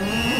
嗯